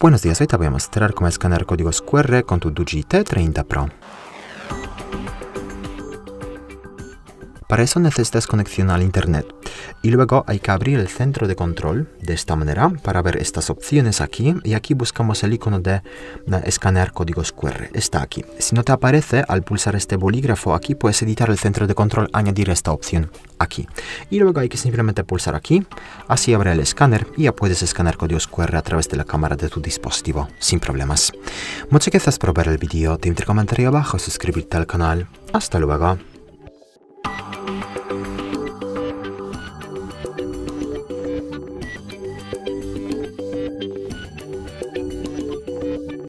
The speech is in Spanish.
Buenos días, hoy te voy a mostrar cómo escanear códigos QR con tu Digi T30 Pro. Para eso necesitas conexión al Internet y luego hay que abrir el centro de control de esta manera para ver estas opciones aquí y aquí buscamos el icono de, escanear códigos QR. Está aquí. Si no te aparece, al pulsar este bolígrafo aquí puedes editar el centro de control, añadir esta opción aquí. Y luego hay que simplemente pulsar aquí, así abre el escáner y ya puedes escanear códigos QR a través de la cámara de tu dispositivo sin problemas. Muchas gracias por ver el vídeo, te invito a comentar abajo, suscribirte al canal. Hasta luego.